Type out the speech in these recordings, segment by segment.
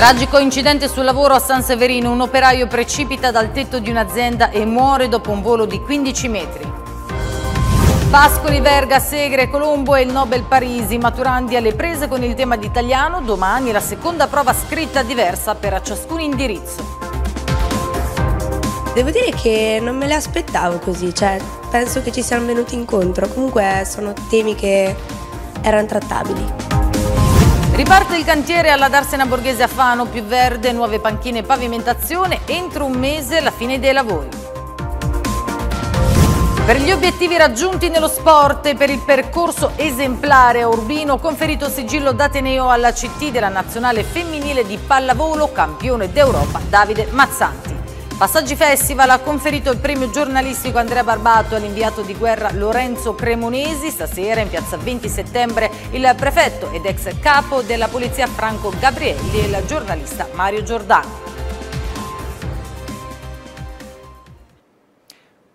Tragico incidente sul lavoro a San Severino, un operaio precipita dal tetto di un'azienda e muore dopo un volo di 15 metri. Pascoli, Verga, Segre, Colombo e il Nobel Parisi, maturandi alle prese con il tema d'italiano, domani la seconda prova scritta diversa per ciascun indirizzo. Devo dire che non me le aspettavo così, cioè penso che ci siano venuti incontro, comunque sono temi che erano trattabili. Riparte il cantiere alla Darsena Borghese a Fano, più verde, nuove panchine e pavimentazione, entro un mese la fine dei lavori. Per gli obiettivi raggiunti nello sport e per il percorso esemplare a Urbino, conferito sigillo d'Ateneo alla CT della nazionale femminile di pallavolo, campione d'Europa Davide Mazzanti. Passaggi Festival ha conferito il premio giornalistico Andrea Barbato all'inviato di guerra Lorenzo Cremonesi. Stasera in piazza 20 settembre il prefetto ed ex capo della polizia Franco Gabrielli e il giornalista Mario Giordano.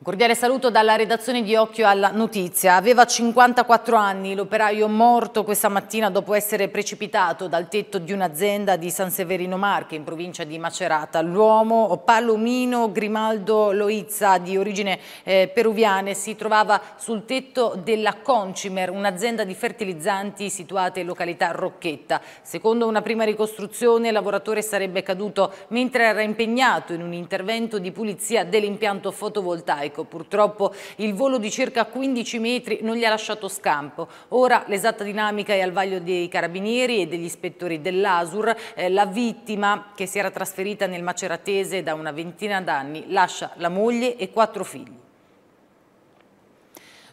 Cordiale saluto dalla redazione di Occhio alla Notizia. Aveva 54 anni, l'operaio morto questa mattina dopo essere precipitato dal tetto di un'azienda di San Severino Marche in provincia di Macerata. L'uomo Palomino Grimaldo Loizza di origine eh, peruviane si trovava sul tetto della Concimer, un'azienda di fertilizzanti situata in località Rocchetta. Secondo una prima ricostruzione il lavoratore sarebbe caduto mentre era impegnato in un intervento di pulizia dell'impianto fotovoltaico Ecco, purtroppo il volo di circa 15 metri non gli ha lasciato scampo. Ora l'esatta dinamica è al vaglio dei carabinieri e degli ispettori dell'ASUR. Eh, la vittima, che si era trasferita nel Maceratese da una ventina d'anni, lascia la moglie e quattro figli.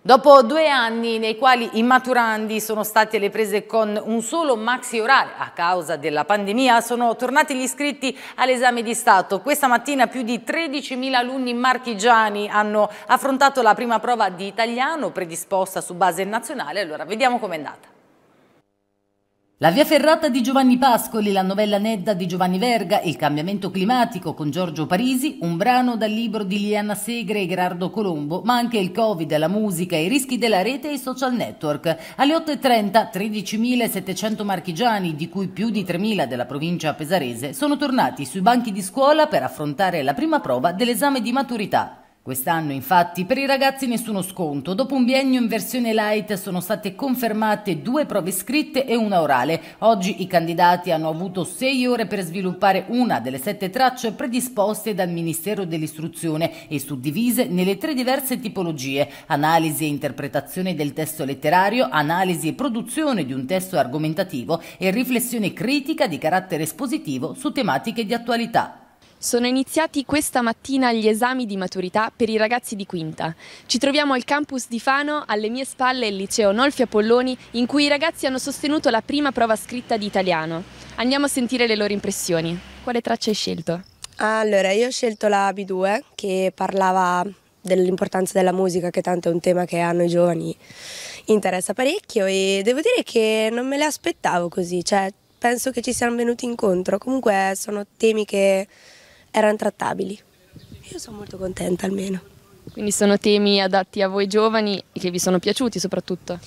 Dopo due anni nei quali i maturandi sono stati alle prese con un solo maxi orale a causa della pandemia, sono tornati gli iscritti all'esame di Stato. Questa mattina più di 13.000 alunni marchigiani hanno affrontato la prima prova di italiano predisposta su base nazionale. Allora vediamo com'è andata. La via ferrata di Giovanni Pascoli, la novella Nedda di Giovanni Verga, Il cambiamento climatico con Giorgio Parisi, un brano dal libro di Liana Segre e Gerardo Colombo, ma anche il Covid, la musica, i rischi della rete e i social network. Alle 8.30 13.700 marchigiani, di cui più di 3.000 della provincia pesarese, sono tornati sui banchi di scuola per affrontare la prima prova dell'esame di maturità. Quest'anno infatti per i ragazzi nessuno sconto, dopo un biennio in versione light sono state confermate due prove scritte e una orale. Oggi i candidati hanno avuto sei ore per sviluppare una delle sette tracce predisposte dal Ministero dell'Istruzione e suddivise nelle tre diverse tipologie, analisi e interpretazione del testo letterario, analisi e produzione di un testo argomentativo e riflessione critica di carattere espositivo su tematiche di attualità. Sono iniziati questa mattina gli esami di maturità per i ragazzi di quinta. Ci troviamo al campus di Fano, alle mie spalle il liceo Nolfi Apolloni, in cui i ragazzi hanno sostenuto la prima prova scritta di italiano. Andiamo a sentire le loro impressioni. Quale traccia hai scelto? Allora, io ho scelto la B2 che parlava dell'importanza della musica, che tanto è un tema che a noi giovani interessa parecchio e devo dire che non me le aspettavo così, cioè penso che ci siano venuti incontro. Comunque sono temi che erano trattabili. Io sono molto contenta almeno. Quindi sono temi adatti a voi giovani e che vi sono piaciuti soprattutto?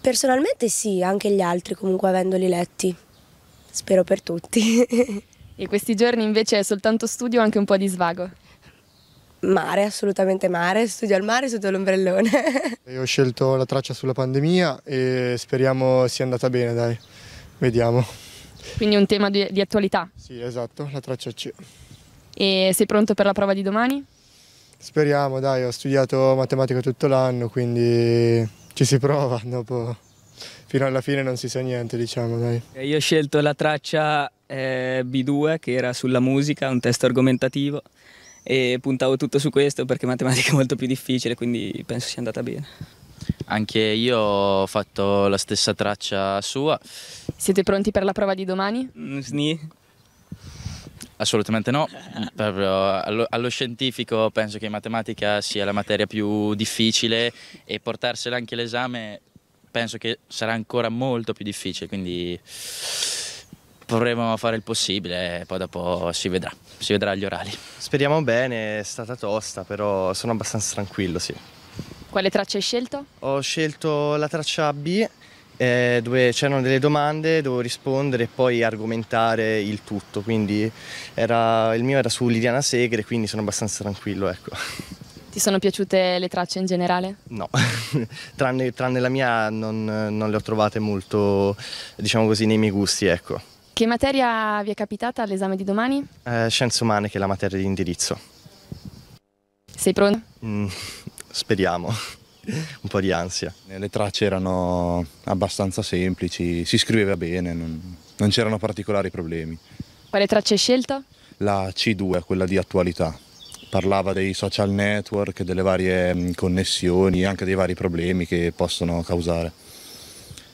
Personalmente sì, anche gli altri comunque avendoli letti. Spero per tutti. e questi giorni invece è soltanto studio o anche un po' di svago? Mare, assolutamente mare, studio al mare sotto l'ombrellone. Io ho scelto la traccia sulla pandemia e speriamo sia andata bene, dai. Vediamo. Quindi un tema di, di attualità? Sì, esatto, la traccia C. E sei pronto per la prova di domani? Speriamo, dai, ho studiato matematica tutto l'anno, quindi ci si prova, dopo fino alla fine non si sa niente, diciamo, dai. Io ho scelto la traccia eh, B2 che era sulla musica, un testo argomentativo e puntavo tutto su questo perché matematica è molto più difficile, quindi penso sia andata bene. Anche io ho fatto la stessa traccia sua. Siete pronti per la prova di domani? Mm, sni. Assolutamente no, proprio allo, allo, scientifico penso che in matematica sia la materia più difficile e portarsela anche all'esame penso che sarà ancora molto più difficile, quindi proveremo a fare il possibile e poi dopo si vedrà, si vedrà agli orali. Speriamo bene, è stata tosta, però sono abbastanza tranquillo, sì. Quale traccia hai scelto? Ho scelto la traccia B eh, dove c'erano delle domande, dovevo rispondere e poi argomentare il tutto, quindi era, il mio era su Liliana Segre, quindi sono abbastanza tranquillo. Ecco. Ti sono piaciute le tracce in generale? No, tranne, tranne, la mia non, non, le ho trovate molto, diciamo così, nei miei gusti. Ecco. Che materia vi è capitata all'esame di domani? Eh, scienze umane, che è la materia di indirizzo. Sei pronto? Mm, speriamo un po' di ansia. Le tracce erano abbastanza semplici, si scriveva bene, non, non c'erano particolari problemi. Quale traccia hai scelto? La C2, quella di attualità. Parlava dei social network, delle varie mm, connessioni, anche dei vari problemi che possono causare.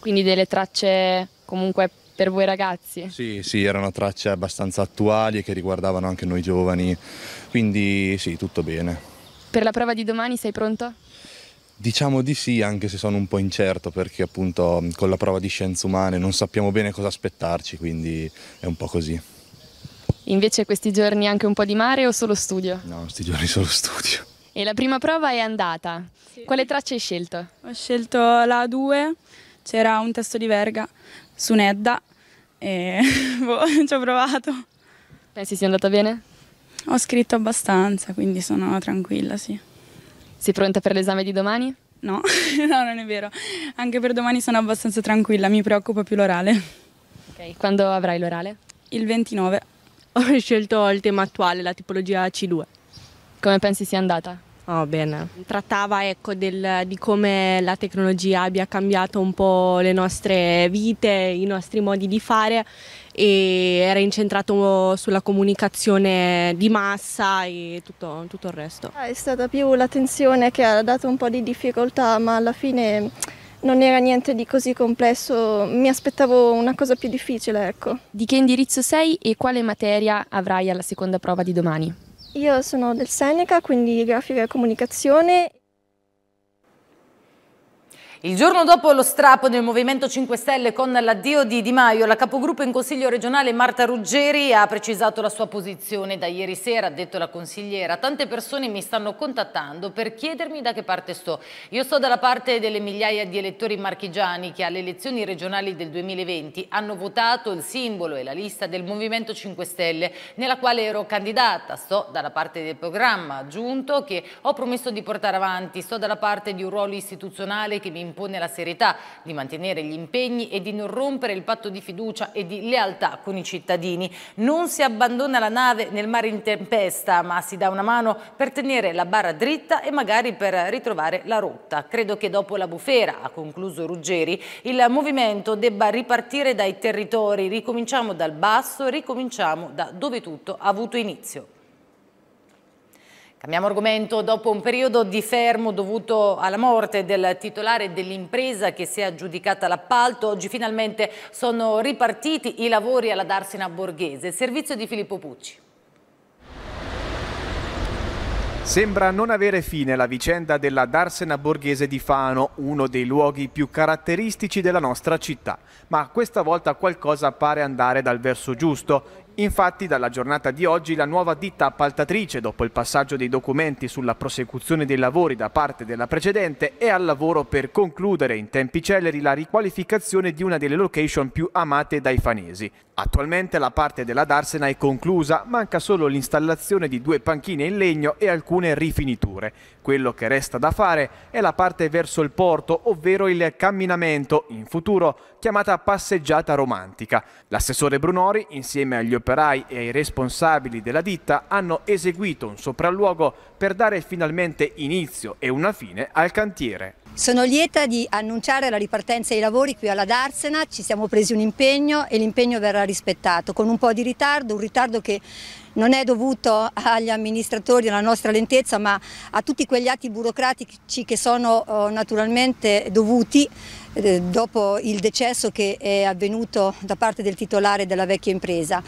Quindi delle tracce comunque per voi ragazzi? Sì, sì, erano tracce abbastanza attuali e che riguardavano anche noi giovani, quindi sì, tutto bene. Per la prova di domani sei pronto? Diciamo di sì, anche se sono un po' incerto perché appunto con la prova di scienze umane non sappiamo bene cosa aspettarci, quindi è un po' così. Invece questi giorni anche un po' di mare o solo studio? No, questi giorni solo studio. E la prima prova è andata. Sì. Quale traccia hai scelto? Ho scelto la A2, c'era un testo di Verga su Nedda e boh, ci ho provato. Pensi sia andata bene? Ho scritto abbastanza, quindi sono tranquilla, sì. Sei pronta per l'esame di domani? No, no, non è vero. Anche per domani sono abbastanza tranquilla, mi preoccupa più l'orale. Ok, quando avrai l'orale? Il 29. Ho scelto il tema attuale, la tipologia C2. Come pensi sia andata? Oh, bene. Trattava ecco, del, di come la tecnologia abbia cambiato un po' le nostre vite, i nostri modi di fare e era incentrato sulla comunicazione di massa e tutto, tutto il resto. È stata più l'attenzione che ha dato un po' di difficoltà, ma alla fine non era niente di così complesso, mi aspettavo una cosa più difficile. Ecco. Di che indirizzo sei e quale materia avrai alla seconda prova di domani? Io sono del Seneca, quindi grafica e comunicazione il giorno dopo lo strappo del Movimento 5 Stelle con l'addio di Di Maio, la capogruppo in Consiglio regionale Marta Ruggeri ha precisato la sua posizione da ieri sera, ha detto la consigliera. Tante persone mi stanno contattando per chiedermi da che parte sto. Io sto dalla parte delle migliaia di elettori marchigiani che alle elezioni regionali del 2020 hanno votato il simbolo e la lista del Movimento 5 Stelle nella quale ero candidata. Sto dalla parte del programma, aggiunto che ho promesso di portare avanti, sto dalla parte di un ruolo istituzionale che mi impone impone la serietà di mantenere gli impegni e di non rompere il patto di fiducia e di lealtà con i cittadini. Non si abbandona la nave nel mare in tempesta, ma si dà una mano per tenere la barra dritta e magari per ritrovare la rotta. Credo che dopo la bufera, ha concluso Ruggeri, il movimento debba ripartire dai territori. Ricominciamo dal basso, ricominciamo da dove tutto ha avuto inizio. Cambiamo argomento, dopo un periodo di fermo dovuto alla morte del titolare dell'impresa che si è aggiudicata l'appalto, oggi finalmente sono ripartiti i lavori alla Darsena Borghese. Servizio di Filippo Pucci. Sembra non avere fine la vicenda della Darsena Borghese di Fano, uno dei luoghi più caratteristici della nostra città. Ma questa volta qualcosa pare andare dal verso giusto. Infatti dalla giornata di oggi la nuova ditta appaltatrice, dopo il passaggio dei documenti sulla prosecuzione dei lavori da parte della precedente, è al lavoro per concludere in tempi celeri la riqualificazione di una delle location più amate dai fanesi. Attualmente la parte della Darsena è conclusa, manca solo l'installazione di due panchine in legno e alcune rifiniture. Quello che resta da fare è la parte verso il porto, ovvero il camminamento, in futuro chiamata passeggiata romantica. L'assessore Brunori, insieme agli operai e ai responsabili della ditta, hanno eseguito un sopralluogo per dare finalmente inizio e una fine al cantiere. Sono lieta di annunciare la ripartenza dei lavori qui alla Darsena, ci siamo presi un impegno e l'impegno verrà rispettato, con un po' di ritardo, un ritardo che non è dovuto agli amministratori, alla nostra lentezza, ma a tutti quegli atti burocratici che sono oh, naturalmente dovuti eh, dopo il decesso che è avvenuto da parte del titolare della vecchia impresa.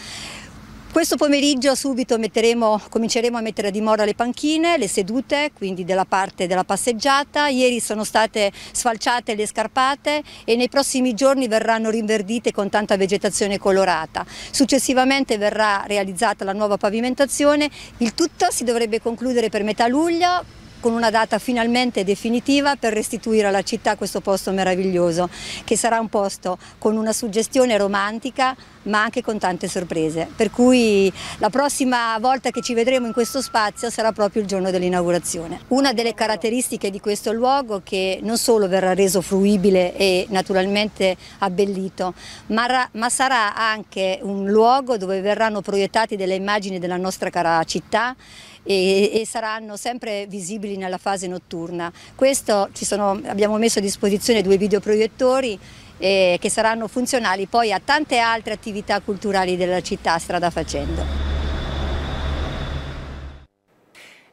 Questo pomeriggio subito cominceremo a mettere a dimora le panchine, le sedute, quindi della parte della passeggiata. Ieri sono state sfalciate le scarpate e nei prossimi giorni verranno rinverdite con tanta vegetazione colorata. Successivamente verrà realizzata la nuova pavimentazione. Il tutto si dovrebbe concludere per metà luglio con una data finalmente definitiva per restituire alla città questo posto meraviglioso, che sarà un posto con una suggestione romantica ma anche con tante sorprese. Per cui la prossima volta che ci vedremo in questo spazio sarà proprio il giorno dell'inaugurazione. Una delle caratteristiche di questo luogo che non solo verrà reso fruibile e naturalmente abbellito, ma, ma sarà anche un luogo dove verranno proiettati delle immagini della nostra cara città e, e, saranno sempre visibili nella fase notturna. Questo sono, abbiamo messo a disposizione due videoproiettori eh, che saranno funzionali poi a tante altre attività culturali della città strada facendo.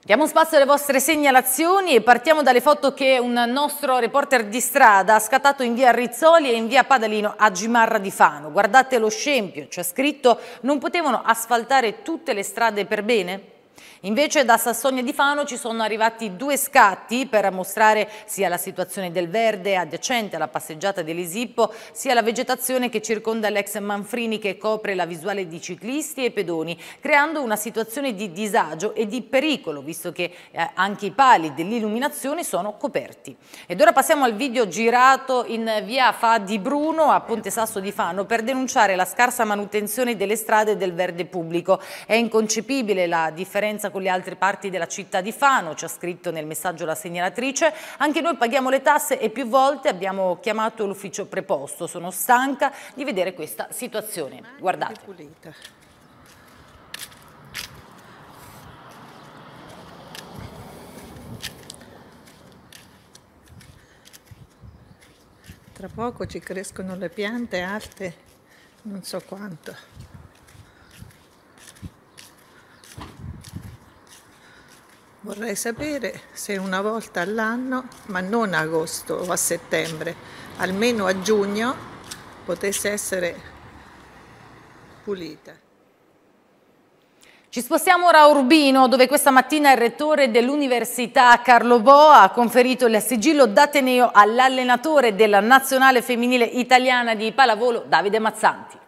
Diamo spazio alle vostre segnalazioni e partiamo dalle foto che un nostro reporter di strada ha scattato in via Rizzoli e in via Padalino a Gimarra di Fano. Guardate lo scempio, c'è scritto non potevano asfaltare tutte le strade per bene? Invece da Sassonia di Fano ci sono arrivati due scatti per mostrare sia la situazione del verde adiacente alla passeggiata dell'Isippo, sia la vegetazione che circonda l'ex Manfrini che copre la visuale di ciclisti e pedoni, creando una situazione di disagio e di pericolo, visto che eh, anche i pali dell'illuminazione sono coperti. Ed ora passiamo al video girato in via Fa di Bruno a Ponte Sasso di Fano per denunciare la scarsa manutenzione delle strade del verde pubblico. È inconcepibile la differenza con le altre parti della città di Fano, ci ha scritto nel messaggio la segnalatrice. Anche noi paghiamo le tasse e più volte abbiamo chiamato l'ufficio preposto. Sono stanca di vedere questa situazione. Guardate. Tra poco ci crescono le piante alte, non so quanto. Vorrei sapere se una volta all'anno, ma non a agosto o a settembre, almeno a giugno, potesse essere pulita. Ci spostiamo ora a Urbino, dove questa mattina il rettore dell'Università Carlo Bo ha conferito il sigillo d'Ateneo all'allenatore della nazionale femminile italiana di pallavolo Davide Mazzanti.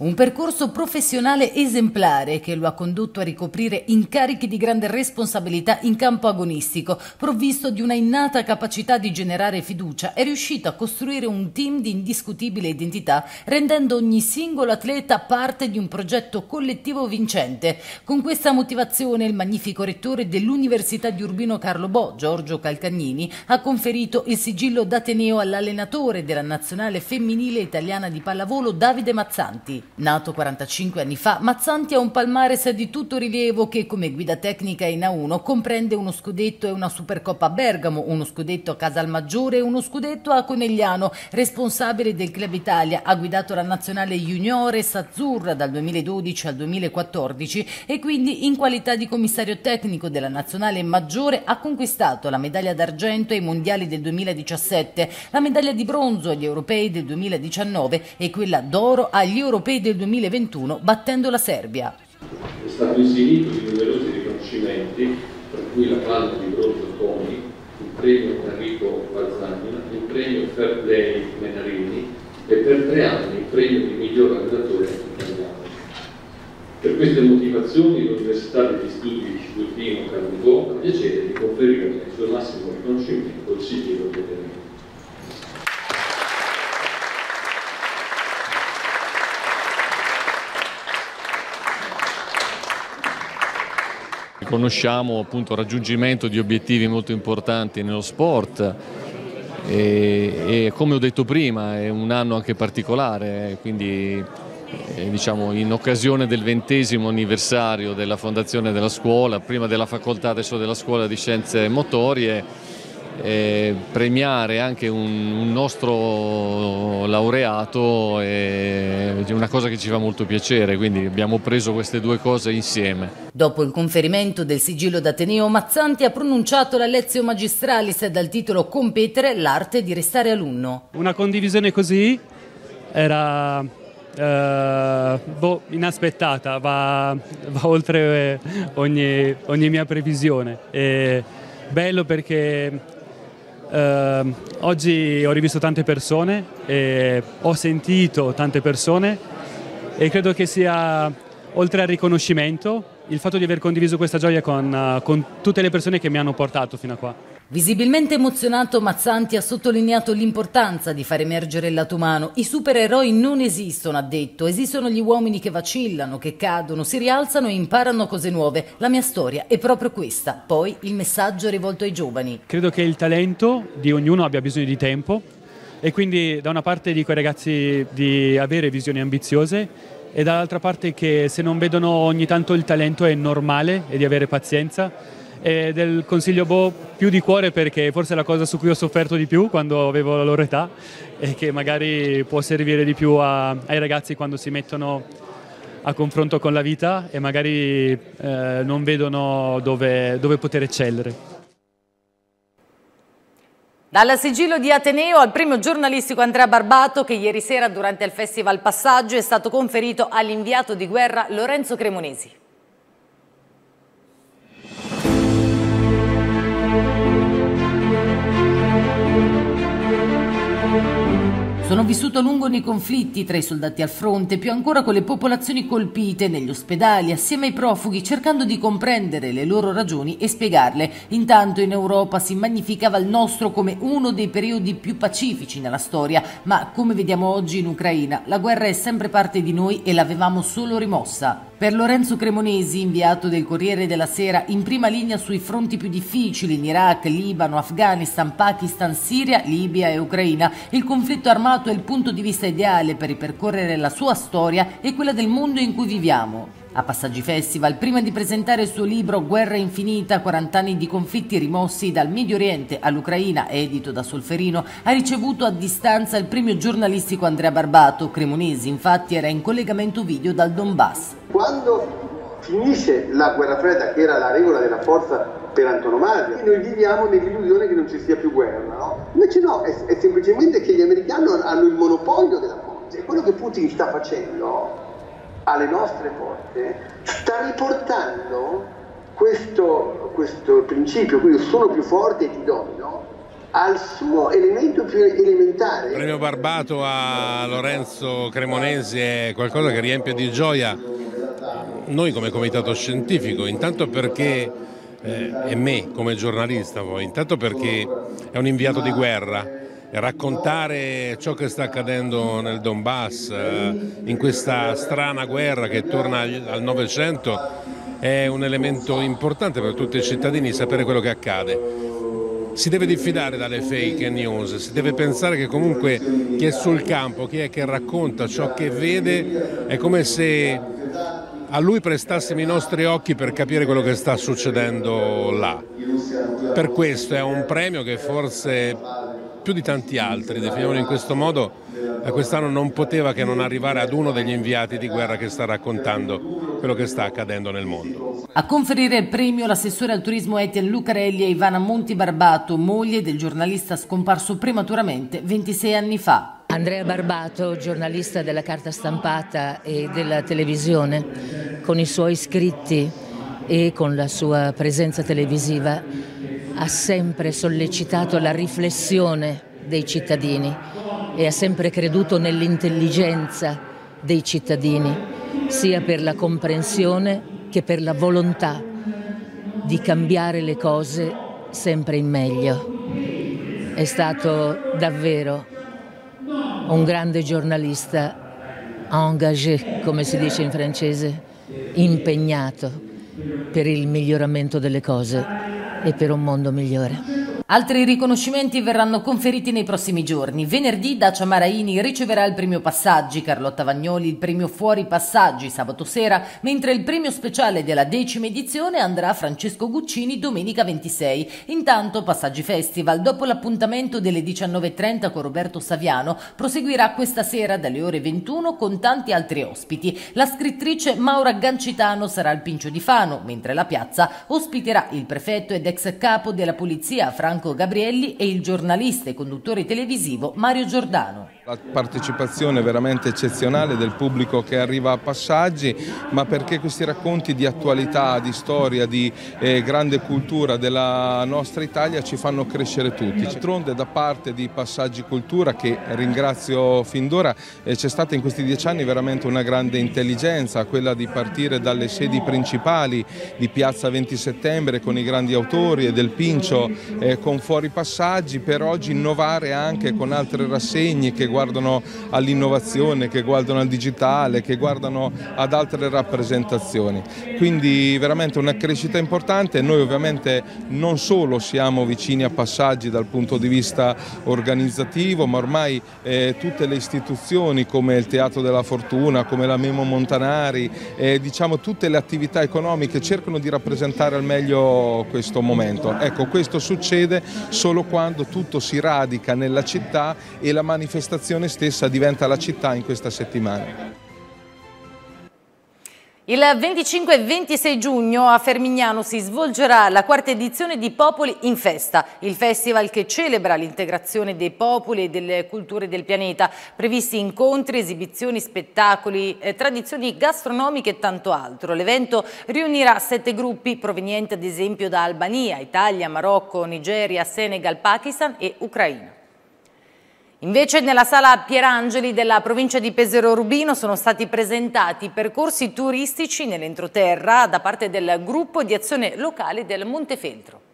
Un percorso professionale esemplare che lo ha condotto a ricoprire incarichi di grande responsabilità in campo agonistico, provvisto di una innata capacità di generare fiducia, è riuscito a costruire un team di indiscutibile identità, rendendo ogni singolo atleta parte di un progetto collettivo vincente. Con questa motivazione il magnifico rettore dell'Università di Urbino Carlo Bo, Giorgio Calcagnini, ha conferito il sigillo d'Ateneo all'allenatore della nazionale femminile italiana di pallavolo Davide Mazzanti. Nato 45 anni fa, Mazzanti ha un palmares di tutto rilievo che come guida tecnica in A1 comprende uno scudetto e una Supercoppa a Bergamo, uno scudetto a Casalmaggiore e uno scudetto a Conegliano. Responsabile del Club Italia, ha guidato la nazionale Juniores Azzurra dal 2012 al 2014 e quindi in qualità di commissario tecnico della nazionale maggiore ha conquistato la medaglia d'argento ai mondiali del 2017, la medaglia di bronzo agli europei del 2019 e quella d'oro agli europei del 2021 battendo la Serbia. È stato insignito di numerosi riconoscimenti, tra cui la Palma di Bronzo Coni, il premio Enrico Balzanina, il premio Fair Play Menarini e per tre anni il premio di miglior allenatore italiano. Per queste motivazioni l'Università degli Studi Cisultino Carnivò ha piacere di conferire il suo massimo riconoscimento il sigillo di Conosciamo appunto il raggiungimento di obiettivi molto importanti nello sport. E, e come ho detto prima è un anno anche particolare, quindi eh, diciamo, in occasione del ventesimo anniversario della fondazione della scuola, prima della facoltà adesso della scuola di scienze motorie, eh, premiare anche un, un, nostro laureato è una cosa che ci fa molto piacere, quindi abbiamo preso queste due cose insieme. Dopo il conferimento del sigillo d'Ateneo, Mazzanti ha pronunciato la Lezio Magistralis dal titolo Competere l'arte di restare alunno. Una condivisione così era eh, boh, inaspettata, va, va oltre ogni, ogni, mia previsione. È bello perché Uh, oggi ho rivisto tante persone, e ho sentito tante persone e credo che sia, oltre al riconoscimento, il fatto di aver condiviso questa gioia con, uh, con tutte le persone che mi hanno portato fino a qua. Visibilmente emozionato, Mazzanti ha sottolineato l'importanza di far emergere il lato umano. I supereroi non esistono, ha detto, esistono gli uomini che vacillano, che cadono, si rialzano e imparano cose nuove. La mia storia è proprio questa. Poi il messaggio rivolto ai giovani. Credo che il talento di ognuno abbia bisogno di tempo e quindi da una parte dico ai ragazzi di avere visioni ambiziose e dall'altra parte che se non vedono ogni tanto il talento è normale e di avere pazienza e del consiglio Bo più di cuore perché forse è la cosa su cui ho sofferto di più quando avevo la loro età e che magari può servire di più a, ai ragazzi quando si mettono a confronto con la vita e magari eh, non vedono dove, dove poter eccellere. Dal sigillo di Ateneo al premio giornalistico Andrea Barbato che ieri sera durante il Festival Passaggio è stato conferito all'inviato di guerra Lorenzo Cremonesi. Sono vissuto a lungo nei conflitti tra i soldati al fronte, più ancora con le popolazioni colpite negli ospedali, assieme ai profughi, cercando di comprendere le loro ragioni e spiegarle. Intanto in Europa si magnificava il nostro come uno dei periodi più pacifici nella storia, ma come vediamo oggi in Ucraina, la guerra è sempre parte di noi e l'avevamo solo rimossa. Per Lorenzo Cremonesi, inviato del Corriere della Sera, in prima linea sui fronti più difficili in Iraq, Libano, Afghanistan, Pakistan, Siria, Libia e Ucraina, il conflitto armato è il punto di vista ideale per ripercorrere la sua storia e quella del mondo in cui viviamo. A Passaggi Festival, prima di presentare il suo libro Guerra infinita, 40 anni di conflitti rimossi dal Medio Oriente all'Ucraina, edito da Solferino, ha ricevuto a distanza il premio giornalistico Andrea Barbato. Cremonesi, infatti, era in collegamento video dal Donbass. Quando finisce la guerra fredda, che era la regola della forza per antonomasia, noi viviamo nell'illusione che non ci sia più guerra, no? Invece no, è, è semplicemente che gli americani hanno il monopolio della forza. E quello che Putin sta facendo alle nostre porte, sta riportando questo, questo principio, quindi sono più forte e ti domino, al suo elemento più elementare. Il premio Barbato a Lorenzo Cremonesi è qualcosa che riempie di gioia noi come comitato scientifico, intanto perché, eh, e me come giornalista poi, intanto perché è un inviato di guerra, raccontare ciò che sta accadendo nel Donbass, eh, in questa strana guerra che torna al Novecento, è un elemento importante per tutti i cittadini sapere quello che accade. Si deve diffidare dalle fake news, si deve pensare che comunque chi è sul campo, chi è che racconta ciò che vede, è come se a lui prestassimo i nostri occhi per capire quello che sta succedendo là. Per questo è un premio che forse più di tanti altri, definiamolo in questo modo, quest'anno non poteva che non arrivare ad uno degli inviati di guerra che sta raccontando quello che sta accadendo nel mondo. A conferire il premio l'assessore al turismo Etienne Lucarelli e Ivana Monti Barbato, moglie del giornalista scomparso prematuramente 26 anni fa. Andrea Barbato, giornalista della carta stampata e della televisione, con i suoi scritti e con la sua presenza televisiva ha sempre sollecitato la riflessione dei cittadini e ha sempre creduto nell'intelligenza dei cittadini, sia per la comprensione che per la volontà di cambiare le cose sempre in meglio. È stato davvero un grande giornalista engagé, come si dice in francese, impegnato per il miglioramento delle cose e per un mondo migliore. Altri riconoscimenti verranno conferiti nei prossimi giorni. Venerdì Dacia Maraini riceverà il premio Passaggi, Carlotta Vagnoli il premio Fuori Passaggi sabato sera, mentre il premio speciale della decima edizione andrà a Francesco Guccini domenica 26. Intanto Passaggi Festival, dopo l'appuntamento delle 19.30 con Roberto Saviano, proseguirà questa sera dalle ore 21 con tanti altri ospiti. La scrittrice Maura Gancitano sarà al Pincio di Fano, mentre la piazza ospiterà il prefetto ed ex capo della polizia Franco Franco Gabrielli e il giornalista e conduttore televisivo Mario Giordano. La partecipazione veramente eccezionale del pubblico che arriva a passaggi, ma perché questi racconti di attualità, di storia, di eh, grande cultura della nostra Italia ci fanno crescere tutti. D'altronde da parte di Passaggi Cultura, che ringrazio fin d'ora, eh, c'è stata in questi dieci anni veramente una grande intelligenza, quella di partire dalle sedi principali di Piazza 20 Settembre con i grandi autori e del Pincio eh, con fuori passaggi, per oggi innovare anche con altre rassegne che guardano all'innovazione, che guardano al digitale, che guardano ad altre rappresentazioni. Quindi veramente una crescita importante, noi ovviamente non solo siamo vicini a passaggi dal punto di vista organizzativo, ma ormai eh, tutte le istituzioni come il Teatro della Fortuna, come la Memo Montanari, eh, diciamo tutte le attività economiche cercano di rappresentare al meglio questo momento. Ecco, questo succede solo quando tutto si radica nella città e la manifestazione stessa diventa la città in questa settimana. Il 25 e 26 giugno a Fermignano si svolgerà la quarta edizione di Popoli in Festa, il festival che celebra l'integrazione dei popoli e delle culture del pianeta, previsti incontri, esibizioni, spettacoli, eh, tradizioni gastronomiche e tanto altro. L'evento riunirà sette gruppi provenienti ad esempio da Albania, Italia, Marocco, Nigeria, Senegal, Pakistan e Ucraina. Invece nella sala Pierangeli della provincia di Pesero Rubino sono stati presentati percorsi turistici nell'entroterra da parte del gruppo di azione locale del Montefeltro.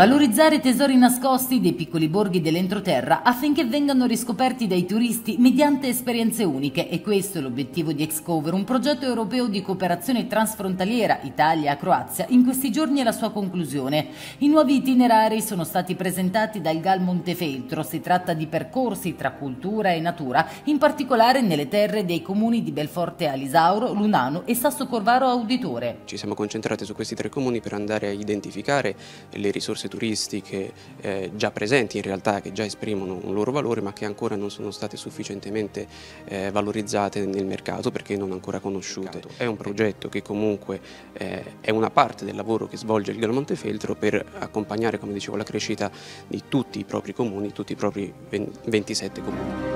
Valorizzare tesori nascosti dei piccoli borghi dell'entroterra affinché vengano riscoperti dai turisti mediante esperienze uniche e questo è l'obiettivo di Excover, un progetto europeo di cooperazione transfrontaliera Italia-Croazia. In questi giorni è la sua conclusione. I nuovi itinerari sono stati presentati dal GAL Montefeltro. Si tratta di percorsi tra cultura e natura, in particolare nelle terre dei comuni di Belforte Alisauro, Lunano e Sasso Corvaro Auditore. Ci siamo concentrati su questi tre comuni per andare a identificare le risorse turistiche eh, già presenti in realtà, che già esprimono un loro valore ma che ancora non sono state sufficientemente eh, valorizzate nel mercato perché non ancora conosciute. È un progetto che comunque eh, è una parte del lavoro che svolge il Galo Montefeltro per accompagnare, come dicevo, la crescita di tutti i propri comuni, tutti i propri 27 comuni.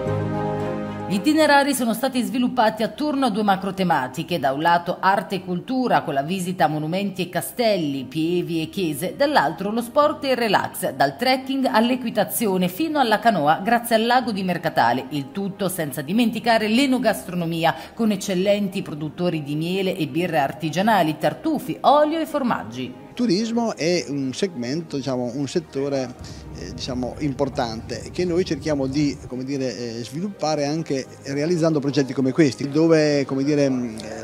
Gli itinerari sono stati sviluppati attorno a due macro tematiche, da un lato arte e cultura con la visita a monumenti e castelli, pievi e chiese, dall'altro lo sport e il relax, dal trekking all'equitazione fino alla canoa grazie al lago di Mercatale, il tutto senza dimenticare l'enogastronomia con eccellenti produttori di miele e birre artigianali, tartufi, olio e formaggi. Turismo è un segmento, diciamo, un settore eh, diciamo, importante che noi cerchiamo di dire, eh, sviluppare anche realizzando progetti come questi, dove dire,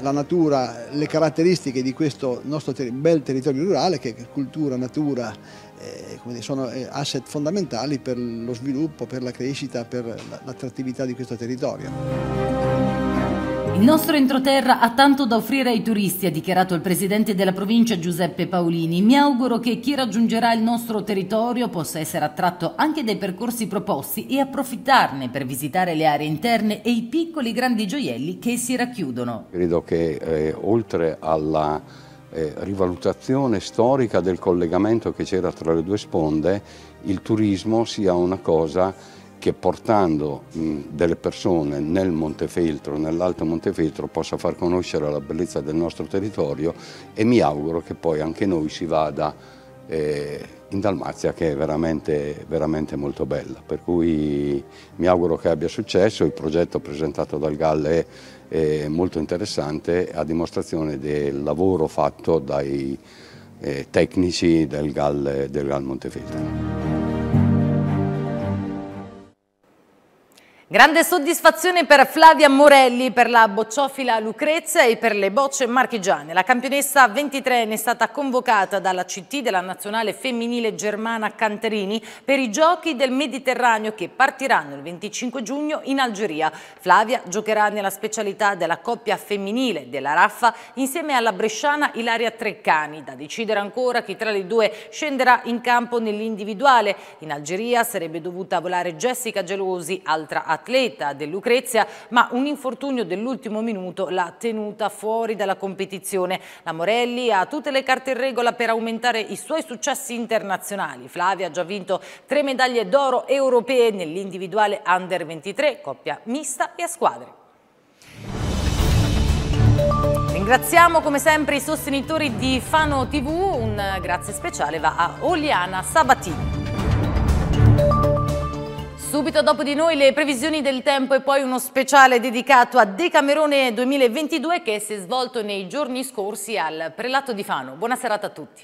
la natura, le caratteristiche di questo nostro ter bel territorio rurale, che è cultura, natura, eh, sono eh, asset fondamentali per lo sviluppo, per la crescita, per l'attrattività di questo territorio. Il nostro entroterra ha tanto da offrire ai turisti, ha dichiarato il presidente della provincia Giuseppe Paolini. Mi auguro che chi raggiungerà il nostro territorio possa essere attratto anche dai percorsi proposti e approfittarne per visitare le aree interne e i piccoli grandi gioielli che si racchiudono. Credo che eh, oltre alla eh, rivalutazione storica del collegamento che c'era tra le due sponde, il turismo sia una cosa che portando delle persone nel Montefeltro, nell'Alto Montefeltro, possa far conoscere la bellezza del nostro territorio e mi auguro che poi anche noi si vada eh, in Dalmazia che è veramente, veramente molto bella. Per cui mi auguro che abbia successo, il progetto presentato dal Galle è, molto interessante a dimostrazione del lavoro fatto dai eh, tecnici del Gal, del Gal Montefeltro. Grande soddisfazione per Flavia Morelli, per la bocciofila Lucrezia e per le bocce marchigiane. La campionessa 23 è stata convocata dalla CT della nazionale femminile germana Canterini per i giochi del Mediterraneo che partiranno il 25 giugno in Algeria. Flavia giocherà nella specialità della coppia femminile della Raffa insieme alla bresciana Ilaria Treccani. Da decidere ancora chi tra le due scenderà in campo nell'individuale. In Algeria sarebbe dovuta volare Jessica Gelosi, altra atleta atleta del Lucrezia, ma un infortunio dell'ultimo minuto l'ha tenuta fuori dalla competizione. La Morelli ha tutte le carte in regola per aumentare i suoi successi internazionali. Flavia ha già vinto tre medaglie d'oro europee nell'individuale Under 23, coppia mista e a squadre. Ringraziamo come sempre i sostenitori di Fano TV, un grazie speciale va a Oliana Sabatini. Subito dopo di noi le previsioni del tempo e poi uno speciale dedicato a Decamerone 2022 che si è svolto nei giorni scorsi al Prelato di Fano. Buona serata a tutti.